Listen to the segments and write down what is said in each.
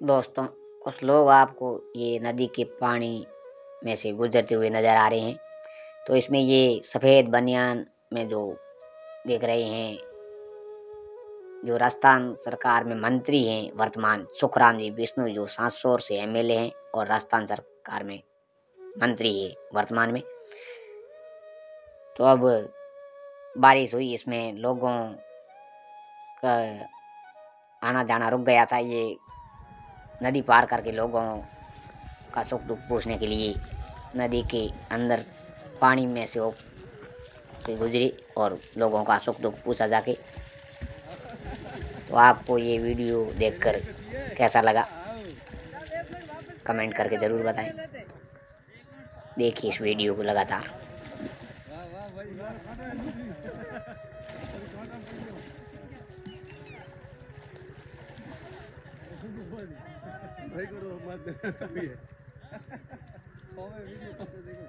दोस्तों, कुछ लोग आपको ये नदी के पानी में से गुजरते हुए नज़र आ रहे हैं। तो इसमें ये सफ़ेद बनियान में जो देख रहे हैं, जो राजस्थान सरकार में मंत्री हैं, वर्तमान सुखराम जी विष्णु, जो सांसौर से एमएलए हैं और राजस्थान सरकार में मंत्री है वर्तमान में। तो अब बारिश हुई, इसमें लोगों का आना जाना रुक गया था। ये नदी पार करके लोगों का सुख दुख पूछने के लिए नदी के अंदर पानी में से हो गुजरी और लोगों का सुख दुख पूछा जाके। तो आपको ये वीडियो देखकर कैसा लगा? कमेंट करके ज़रूर बताएँ। देखिए इस वीडियो को लगातार। भाई को मत कभी है। कौन वीडियो करते देखो।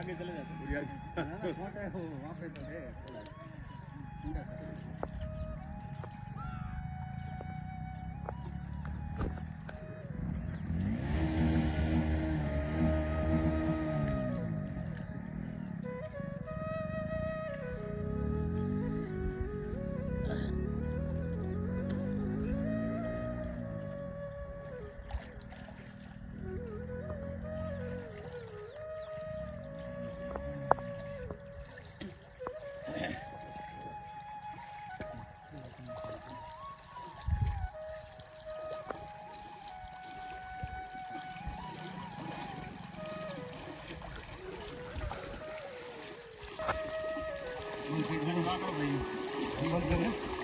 आगे चले जाते। छोटा है वो वहाँ पे तो है छोटा सा बंद कर